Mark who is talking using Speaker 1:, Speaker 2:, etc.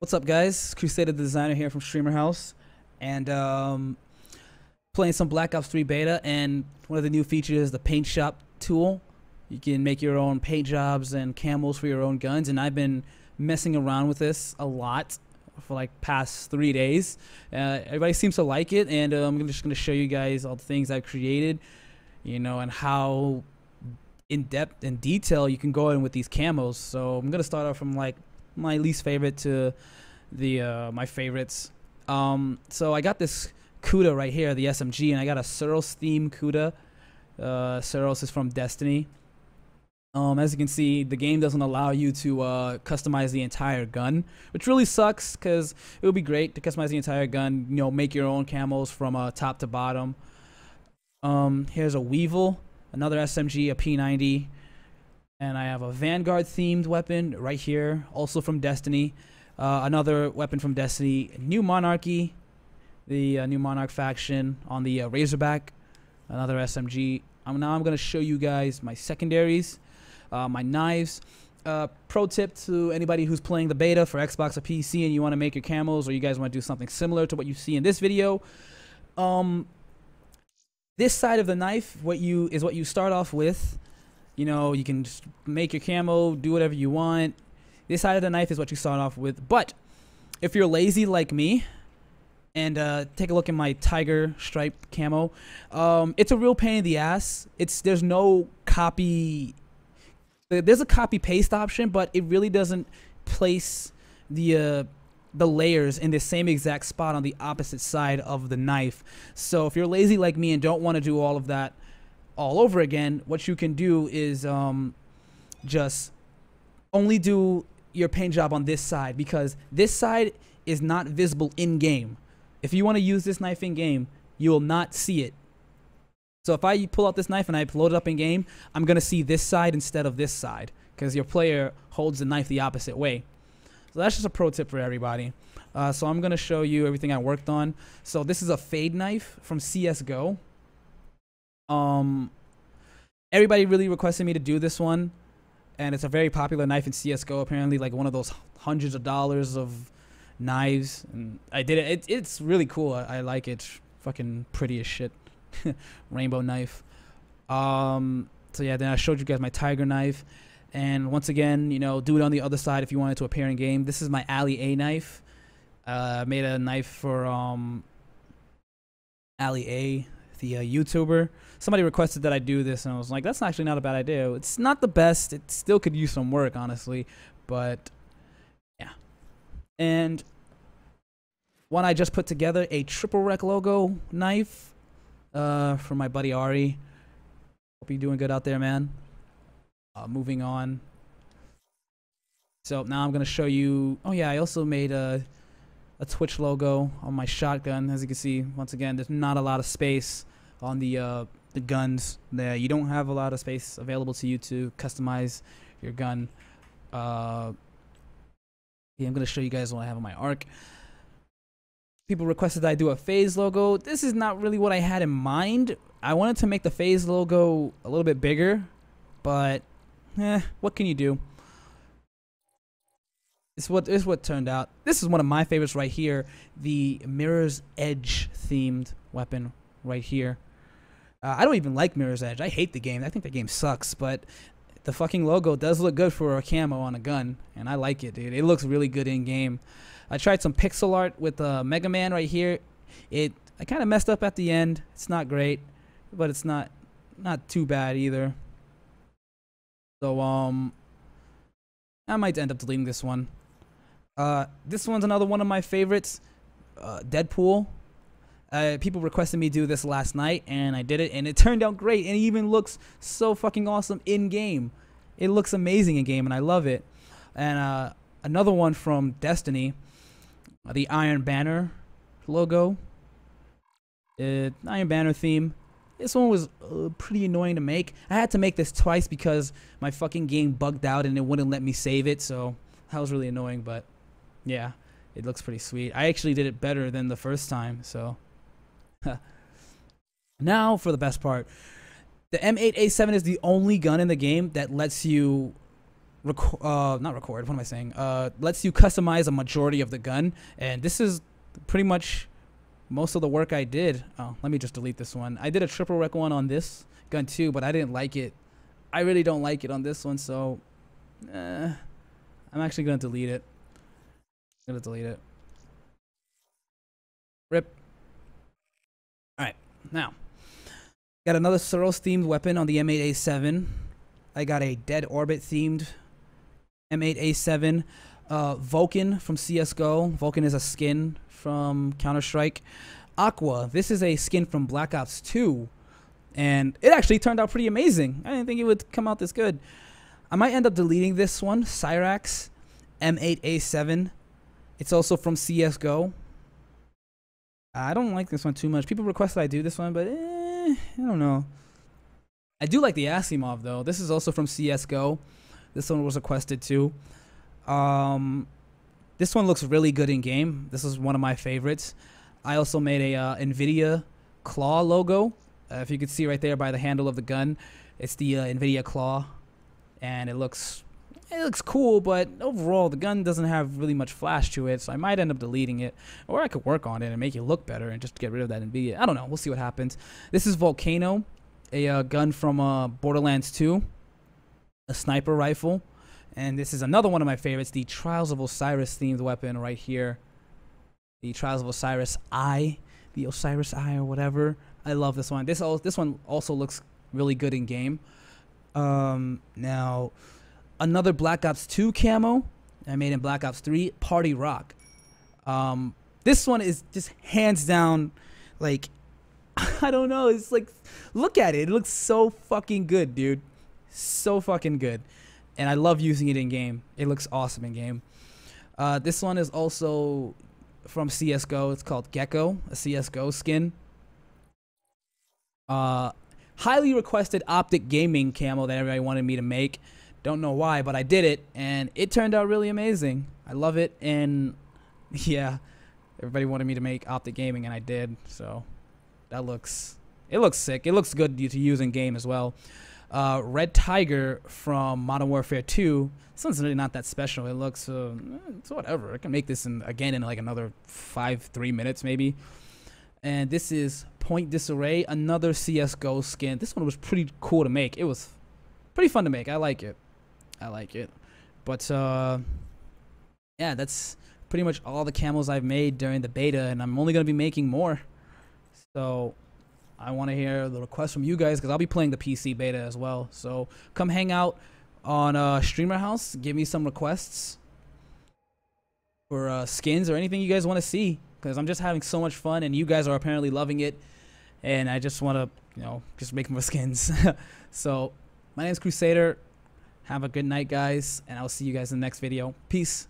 Speaker 1: What's up, guys? Crusader the Designer here from Streamer House, and um, playing some Black Ops 3 beta. And one of the new features is the Paint Shop tool. You can make your own paint jobs and camos for your own guns. And I've been messing around with this a lot for like past three days. Uh, everybody seems to like it, and uh, I'm just going to show you guys all the things I've created, you know, and how in depth and detail you can go in with these camos. So I'm gonna start off from like my least favorite to the uh, my favorites. Um, so I got this Kuda right here, the SMG, and I got a Suros theme Kuda. Uh, Suros is from Destiny. Um, as you can see, the game doesn't allow you to uh, customize the entire gun, which really sucks because it would be great to customize the entire gun. You know, make your own camos from uh, top to bottom. Um, here's a Weevil another SMG, a P90, and I have a Vanguard themed weapon right here, also from Destiny. Uh, another weapon from Destiny, New Monarchy, the uh, New Monarch faction on the uh, Razorback, another SMG. Um, now I'm going to show you guys my secondaries, uh, my knives. Uh, pro tip to anybody who's playing the beta for Xbox or PC and you want to make your camos or you guys want to do something similar to what you see in this video. Um, this side of the knife, what you is what you start off with. You know, you can just make your camo, do whatever you want. This side of the knife is what you start off with. But if you're lazy like me, and uh, take a look at my tiger stripe camo, um, it's a real pain in the ass. It's there's no copy. There's a copy paste option, but it really doesn't place the uh, the layers in the same exact spot on the opposite side of the knife. So if you're lazy like me and don't want to do all of that all over again, what you can do is um, just only do your paint job on this side because this side is not visible in game. If you want to use this knife in game, you will not see it. So if I pull out this knife and I load it up in game, I'm going to see this side instead of this side because your player holds the knife the opposite way. So that's just a pro tip for everybody. Uh, so I'm going to show you everything I worked on. So this is a fade knife from CSGO. Um, everybody really requested me to do this one. And it's a very popular knife in CSGO, apparently like one of those hundreds of dollars of knives. And I did it. it it's really cool. I, I like it. Fucking pretty as shit. Rainbow knife. Um, so yeah, then I showed you guys my tiger knife. And once again, you know, do it on the other side if you wanted to appear in game. This is my Ali A knife. Uh, I made a knife for um, Ali A, the uh, YouTuber. Somebody requested that I do this, and I was like, that's actually not a bad idea. It's not the best. It still could use some work, honestly. But, yeah. And one I just put together, a triple rec logo knife uh, for my buddy Ari. Hope you're doing good out there, man. Uh, moving on. So now I'm going to show you. Oh, yeah, I also made a, a Twitch logo on my shotgun. As you can see, once again, there's not a lot of space on the, uh, the guns there. You don't have a lot of space available to you to customize your gun. Uh, yeah, I'm to show you guys what I have on my arc. People requested that I do a FaZe logo. This is not really what I had in mind. I wanted to make the FaZe logo a little bit bigger, but eh, what can you do? This is what this is what turned out. This is one of my favorites right here, the Mirror's Edge themed weapon right here. Uh, I don't even like Mirror's Edge. I hate the game. I think the game sucks, but the fucking logo does look good for a camo on a gun, and I like it, dude. It looks really good in game. I tried some pixel art with uh, Mega Man right here. It I kind of messed up at the end. It's not great, but it's not not too bad either. So um, I might end up deleting this one. Uh, this one's another one of my favorites. Uh, Deadpool. Uh, people requested me do this last night, and I did it, and it turned out great. And it even looks so fucking awesome in game. It looks amazing in game, and I love it. And uh, another one from Destiny, the Iron Banner logo. Iron Banner theme. This one was uh, pretty annoying to make. I had to make this twice because my fucking game bugged out and it wouldn't let me save it. So that was really annoying. But yeah, it looks pretty sweet. I actually did it better than the first time. So now for the best part. The M8A7 is the only gun in the game that lets you uh, not record. What am I saying? Uh, lets you customize a majority of the gun, and this is pretty much most of the work I did. Oh, let me just delete this one. I did a triple rec one on this gun too, but I didn't like it. I really don't like it on this one, so eh, I'm actually gonna delete it. Gonna delete it. Rip. All right, now got another Suros themed weapon on the M8A7. I got a Dead Orbit themed M8A7. Uh, Vulcan from CSGO. Vulcan is a skin from Counter Strike. Aqua. This is a skin from Black Ops 2. And it actually turned out pretty amazing. I didn't think it would come out this good. I might end up deleting this one. Cyrex M8A7. It's also from CSGO. I don't like this one too much. People request that I do this one, but eh, I don't know. I do like the Asimov though. This is also from CS:GO. This one was requested too. Um, this one looks really good in game. This is one of my favorites. I also made a uh, Nvidia claw logo. Uh, if you can see right there by the handle of the gun, it's the uh, Nvidia claw, and it looks it looks cool. But overall, the gun doesn't have really much flash to it, so I might end up deleting it, or I could work on it and make it look better and just get rid of that Nvidia. I don't know. We'll see what happens. This is Volcano a uh, gun from uh, Borderlands 2, a sniper rifle. And this is another one of my favorites, the Trials of Osiris themed weapon right here. The Trials of Osiris Eye, the Osiris Eye or whatever. I love this one. This, this one also looks really good in game. Um, now, another Black Ops 2 camo I made in Black Ops 3, Party Rock. Um, this one is just hands down, like, I don't know. It's like, look at it. It looks so fucking good, dude. So fucking good. And I love using it in game. It looks awesome in game. Uh, this one is also from CSGO. It's called Gecko, a CSGO skin. Uh, highly requested OpTic Gaming camo that everybody wanted me to make. Don't know why, but I did it, and it turned out really amazing. I love it, and yeah, everybody wanted me to make OpTic Gaming, and I did. So that looks it looks sick. It looks good to use in game as well. Uh, Red Tiger from Modern Warfare 2. This one's really not that special. It looks uh, it's whatever. I can make this in again in like another five three minutes maybe. And this is Point Disarray, another CS:GO skin. This one was pretty cool to make. It was pretty fun to make. I like it. I like it. But uh, yeah, that's pretty much all the camos I've made during the beta, and I'm only gonna be making more. So I want to hear the requests from you guys because I'll be playing the PC beta as well. So come hang out on uh, Streamer House. Give me some requests for uh, skins or anything you guys want to see because I'm just having so much fun and you guys are apparently loving it. And I just want to, you know, just make more skins. so my name is Crusader. Have a good night, guys, and I'll see you guys in the next video. Peace.